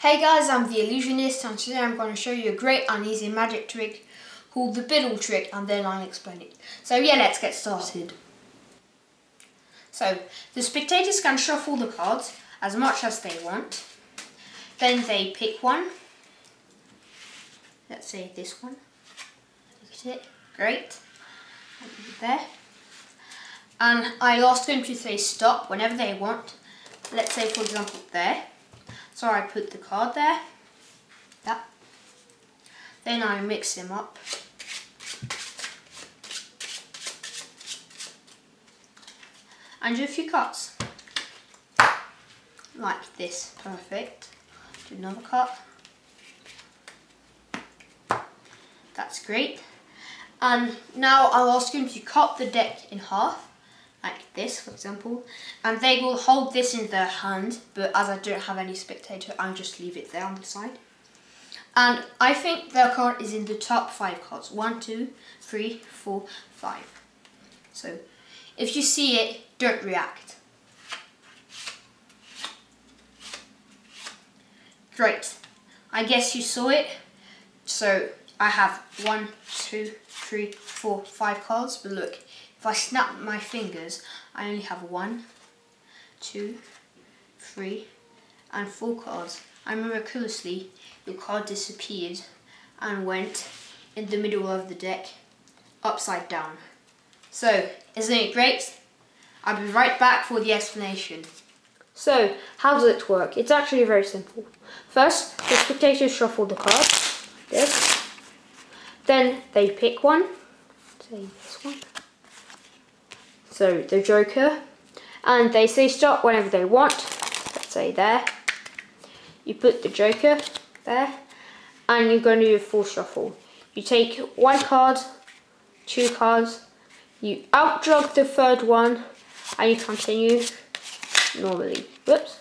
Hey guys, I'm the Illusionist and today I'm going to show you a great and easy magic trick called the Biddle trick and then I'll explain it. So yeah, let's get started. So, the spectators can shuffle the cards as much as they want. Then they pick one. Let's say this one. Look at it. Great. There. And I'll ask them to say stop whenever they want. Let's say for example there. So I put the card there. That. Then I mix them up. And do a few cuts. Like this. Perfect. Do another cut. That's great. And now I'll ask him to cut the deck in half like this for example and they will hold this in their hand but as I don't have any spectator I'll just leave it there on the side. And I think their card is in the top five cards. One two three four five. So if you see it don't react. Great I guess you saw it. So I have one two three four five cards but look if I snap my fingers, I only have one, two, three, and four cards. And miraculously, your card disappeared and went in the middle of the deck, upside down. So, isn't it great? I'll be right back for the explanation. So, how does it work? It's actually very simple. First, the spectators shuffle the cards, this. Then they pick one, say this one so the Joker, and they say stop whenever they want, let's say there. You put the Joker there, and you're going to do a full shuffle. You take one card, two cards, you outjog the third one, and you continue normally. Whoops.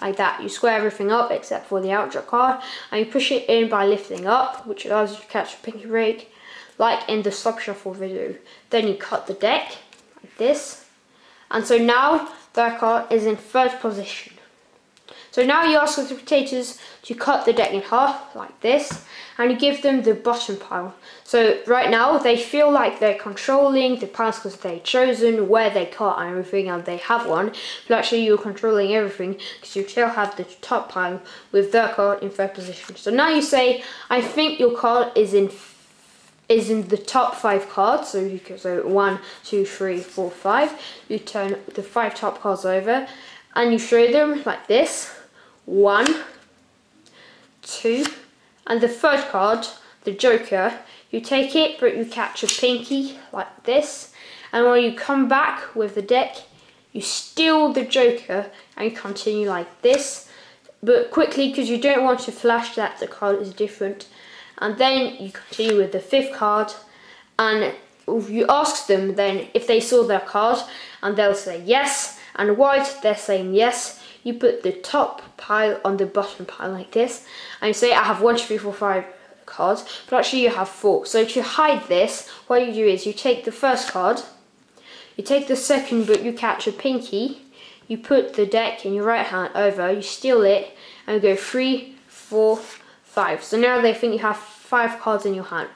like that. You square everything up except for the outjog card and you push it in by lifting up which allows you to catch a pinky break like in the stop shuffle video. Then you cut the deck like this. And so now their card is in third position. So now you ask the spectators to cut the deck in half like this and you give them the bottom pile. So right now they feel like they're controlling the piles because they've chosen where they cut and everything and they have one. But actually you're controlling everything because you still have the top pile with their card in third position. So now you say, I think your card is in is in the top five cards. So you can so one, two, three, four, five. You turn the five top cards over and you show them like this. One, two, and the third card, the Joker, you take it but you catch a pinky like this. And when you come back with the deck, you steal the Joker and continue like this. But quickly, because you don't want to flash that the card is different, and then you continue with the fifth card and you ask them then if they saw their card and they'll say yes and white they're saying yes you put the top pile on the bottom pile like this and you say I have one two three four five cards but actually you have four so to hide this what you do is you take the first card you take the second but you catch a pinky you put the deck in your right hand over you steal it and go three four five. So now they think you have five cards in your hand.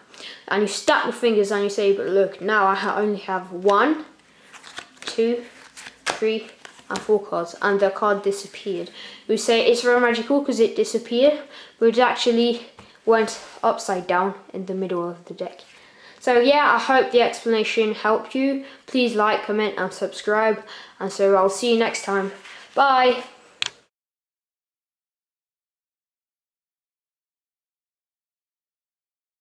And you stack your fingers and you say, but look, now I only have one, two, three, and four cards. And the card disappeared. We say it's very magical because it disappeared, but it actually went upside down in the middle of the deck. So yeah, I hope the explanation helped you. Please like, comment and subscribe. And so I'll see you next time. Bye.